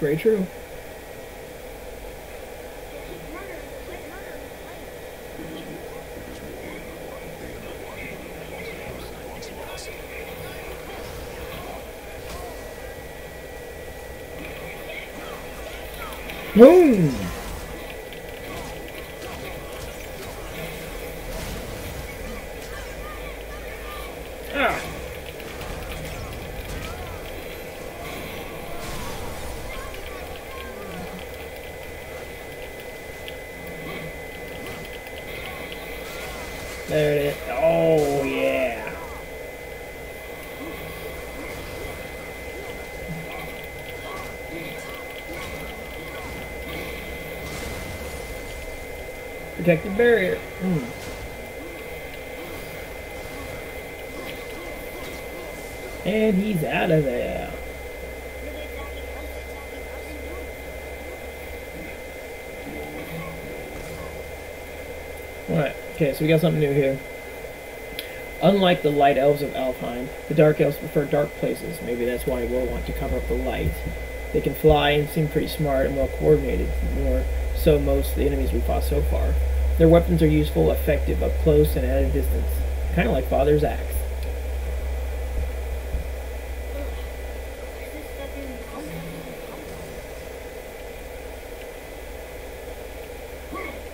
Very true. Boom! Ah. There it is. Oh, yeah. Protected barrier. Hmm. And he's out of there. Alright, okay, so we got something new here. Unlike the light elves of Alfheim, the dark elves prefer dark places. Maybe that's why we'll want to cover up the light. They can fly and seem pretty smart and well coordinated, more so most of the enemies we've fought so far. Their weapons are useful, effective up close and at a distance, kind of like Father's axe.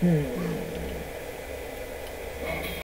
Hmm.